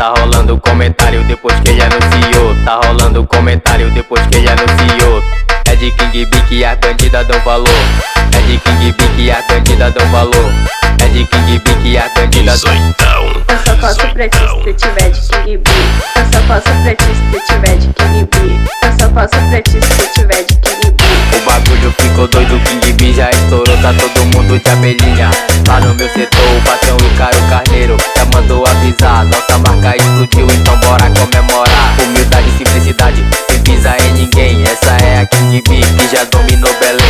Tá rolando comentário depois que ele anunciou. Tá rolando comentário depois que ele anunciou. É de King B que as bandidas dão valor. É de King B que as bandidas dão valor. É de King B que as bandidas dão Dezoitão. Eu só posso pra ti se tu tiver de King B. Eu só posso pra ti se tu tiver de King B. Eu só posso pra ti se tu tiver de King B. O bagulho ficou doido, King B já estourou, tá todo mundo de abelhinha. Lá no meu setor, o patrão e o caro carneiro já mandou avisar. Nossa marca explodiu, então bora comemorar. Humildade, simplicidade, sem pisar em ninguém. Essa é a King B que já dominou Belém.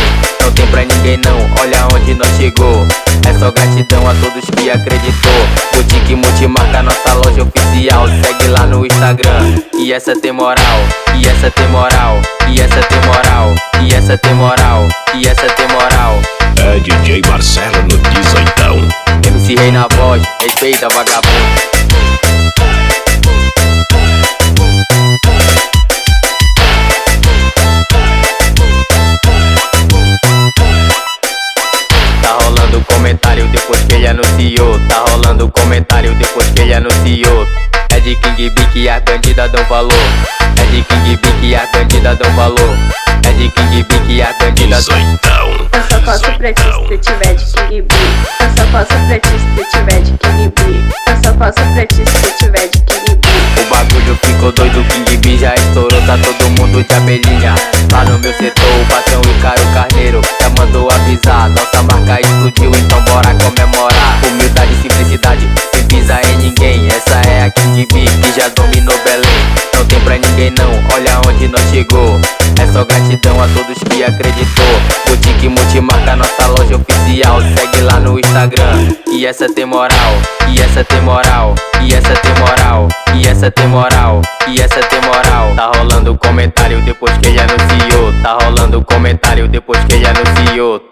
Não tem pra ninguém não, olha onde nós chegou. É só gratidão a todos que acreditou. Boutique Multimarca, nossa loja oficial. Segue lá no Instagram. E essa tem moral, e essa tem moral, e essa tem moral, e essa tem moral, e essa tem moral. É DJ Marcelo no dezoitão. MC Rei na voz, respeita vagabundo. Anunciou. Tá rolando comentário depois que ele anunciou. É de King B que as bandidas dão valor. É de King B que as bandidas dão valor. É de King B que as bandidas dão Dezoitão. Eu só posso pra ti se tu tiver de King B. Eu só posso pra ti se tu tiver de King B. Eu só posso pra ti se tu tiver de King B. O bagulho ficou doido, King B já estourou, tá todo mundo de abelhinha. Lá no meu setor, o patrão e o caro já dominou Belém. Não tem pra ninguém não, olha onde nós chegou. É só gratidão a todos que acreditou. Boutique Multimarca, nossa loja oficial. Segue lá no Instagram. E essa tem moral, e essa tem moral, e essa tem moral, e essa tem moral, e essa tem moral. Tá rolando comentário depois que ele anunciou. Tá rolando comentário depois que ele anunciou.